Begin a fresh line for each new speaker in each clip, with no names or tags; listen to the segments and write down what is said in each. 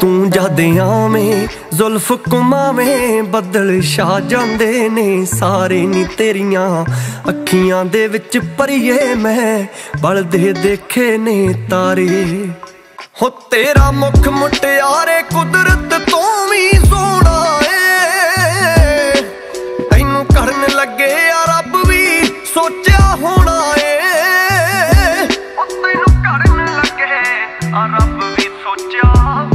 ਤੂੰ ਜਦ ਆਵੇਂ ਜ਼ੁਲਫ ਕੁਮਾਵੇਂ ਬੱਦਲ ਛਾ ਜਾਂਦੇ ਨੇ, ਸਾਰੇ ਨੀ ਤੇਰੀਆਂ ਅੱਖੀਆਂ ਦੇ ਵਿੱਚ ਪਰੀਏ ਮੈਂ, ਬਲਦੇ ਦੇਖੇ ਨੇ ਤਾਰੇ। ਹੋ ਤੇਰਾ ਮੁਖ ਮੁਟਿਆਰੇ ਕੁਦਰਤ ਤੋਂ ਵੀ ਸੋਹਣਾ ਆ ਰੱਬ ਵੀ ਸੋਚਿਆ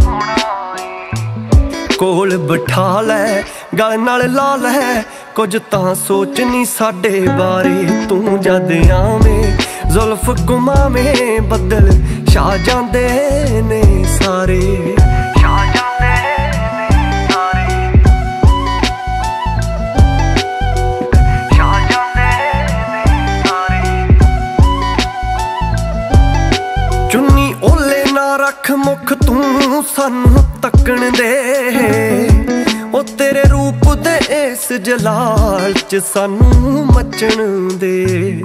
ਹੋਣਾ ਏ ਕੋਲ ਬਿਠਾ ਲੈ, ਗਲ ਨਾਲ ਲਾ ਲੈ। ਕੁਝ ਤਾਂ ਸੋਚ ਨਹੀਂ ਸਾਡੇ ਬਾਰੇ। ਤੂੰ ਜਦ ਆਵੇਂ, ਜ਼ੁਲਫ ਗੁਮਾਵੇਂ ਬੱਦਲ ਛਾ ਜਾਂਦੇ ਨੇ। ਨਾ ਮੁਖ ਤੂੰ ਸਾਨੂੰ ਤੱਕਣ ਦੇ। ਉਹ ਤੇਰੇ ਰੂਪ ਤੇ ਇਸ ਜਲਾਲ ਚ ਸਾਨੂੰ ਮੱਚਣ ਦੇ।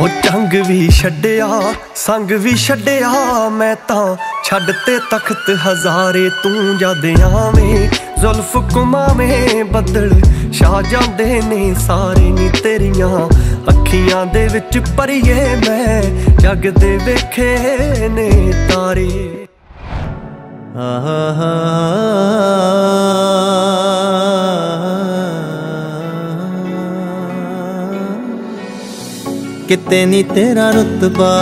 ਉਹ ਚੰਗ ਵੀ ਛੱਡਿਆ, ਸੰਗ ਵੀ ਛੱਡਿਆ, ਮੈਂ ਤਾਂ ਛੱਡ ਤੇ ਤਖਤ ਹਜ਼ਾਰੇ ਤੂੰ ਜਦ ਆਵੇਂ। ਜ਼ੁਲਫ ਕੁਮਾਵੇਂ ਬੱਦਲ ਛਾ ਜਾਂਦੇ ਨੇ ਸਾਰੇ ਨੀ ਤੇਰੀਆਂ। ਅੱਖੀਆਂ ਦੇ ਵਿੱਚ ਪਰੀਏ ਮੈਂ, ਜਗ ਦੇ ਵੇਖੇ ਨੇ ਤਾਰੇ।
ਕਿਤੇ ਨਹੀਂ ਤੇਰਾ ਰਤਬਾ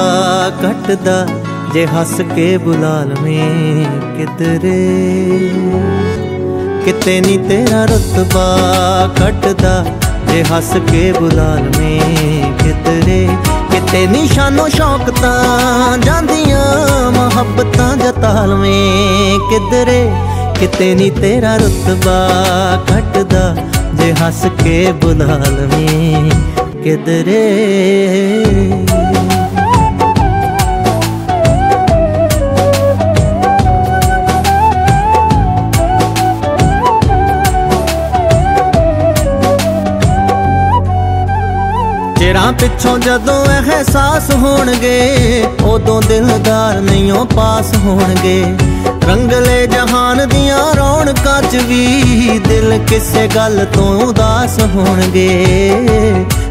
ਘਟਦਾ, ਜੇ ਹੱਸ ਕੇ ਬੁਲਾ ਲਵੇਂ ਕਿਧਰੇ। ਕਿਤੇ ਨਹੀਂ ਤੇਰਾ ਰਤਬਾ ਘਟਦਾ ਜੇ ਹੱਸ ਕੇ ਬੁਲਾ ਲਵੇਂ ਕਿਧਰੇ ਕਿਤੇ ਨਿਸ਼ਾਨੋ ਸ਼ੌਕ ਤਾਂ ਜਾਂਦੀਆਂ, ਮੁਹੱਬਤਾਂ ਜਤਾ ਲਵੇਂ ਕਿਧਰੇ ਕਿਤੇ ਨਹੀਂ ਤੇਰਾ ਰਤਬਾ ਘਟਦਾ, ਜੇ ਹੱਸ ਕੇ ਬੁਲਾ ਲਵੇਂ ਕਿਧਰੇ ਚਿਰਾਂ ਪਿੱਛੋਂ ਜਦੋਂ ਅਹਿਸਾਸ ਹੋਣਗੇ, ਉਦੋਂ ਦਿਲਦਾਰ ਨਹੀਂਓ ਪਾਸ ਹੋਣਗੇ। ਰੰਗਲੇ ਜਹਾਨ ਦੀਆਂ ਰੌਣਕਾਂ 'ਚ ਵੀ ਦਿਲ ਕਿਸੇ ਗੱਲ ਤੋਂ ਉਦਾਸ ਹੋਣਗੇ।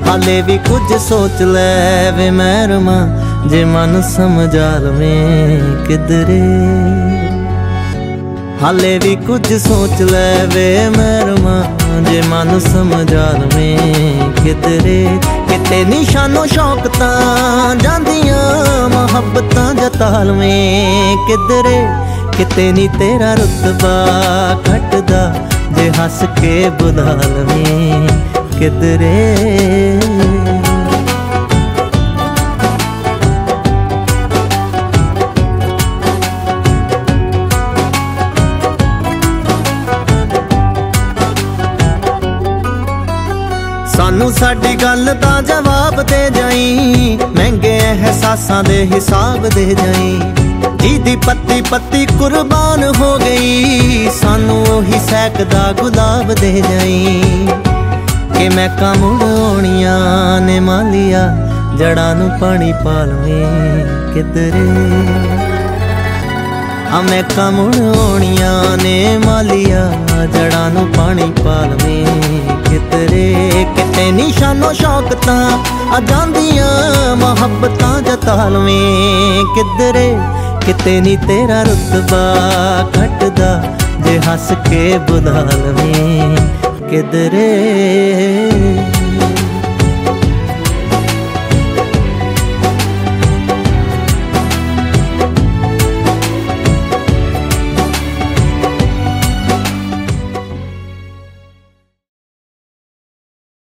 ਹਾਲੇ ਵੀ ਕੁਝ ਸੋਚ ਲੈ ਵੇ ਮਹਿਰਮਾ, ਜੇ ਮਨ ਸਮਝਾ ਲਵੇਂ ਕਿਧਰੇ। ਹਾਲੇ ਵੀ ਕੁਝ ਸੋਚ ਲੈ ਵੇ ਮਹਿਰਮਾ। ਮਨ ਸਮਝਾ ਲਵੇਂ ਕਿਧਰੇ ਕਿਤੇ ਨਿਸ਼ਾਨੋ ਸ਼ੌਕ ਤਾਂ ਜਾਂਦੀਆਂ, ਮੁਹੱਬਤਾਂ ਜਤਾ ਲਵੇਂ ਕਿਧਰੇ ਕਿਤੇ ਨਹੀਂ ਤੇਰਾ ਰਤਬਾ ਘਟਦਾ ਜੇ ਹੱਸ ਕੇ ਬੁਲਾ ਲਵੇਂ ਕਿਧਰੇ ਸਾਨੂੰ ਸਾਡੀ ਗੱਲ ਦਾ ਜਵਾਬ ਦੇ ਜਾਈ। ਮਹਿੰਗੇ ਅਹਿਸਾਸਾਂ ਦੇ ਹਿਸਾਬ ਦੇ ਜਾਈ। ਜਿਹਦੀ ਪੱਤੀ ਪੱਤੀ ਕੁਰਬਾਨ ਹੋ ਗਈ, ਸਾਨੂੰ ਉਹੀ ਸੈਕਦਾ ਗੁਲਾਬ ਦੇ ਜਾਈ। ਕਿ ਮੈਂ ਕਮੁੜੋਣੀਆਂ ਨੇ ਮਾਲੀਆ ਜੜਾਂ ਨੂੰ ਪਾਣੀ ਪਾਲਵੇਂ ਕਿਧਰੇ। ਹਮੇ ਕਮੁੜੋਣੀਆਂ ਨੇ ਮਾਲੀਆ ਜੜਾਂ ਨੂੰ ਕਿਤੇ ਨਿਸ਼ਾਨੋ ਸ਼ੌਕ ਤਾਂ ਆ ਜਾਂਦੀਆਂ ਮੁਹੱਬਤਾਂ ਜਤਾਲਵੇਂ ਕਿੱਧਰੇ? ਕਿਤੇ ਨਹੀਂ ਤੇਰਾ ਰਤਬਾ ਘਟਦਾ ਜੇ ਹੱਸ ਕੇ ਬੁਲਾ ਲਵੇਂ ਕਿਧਰੇ?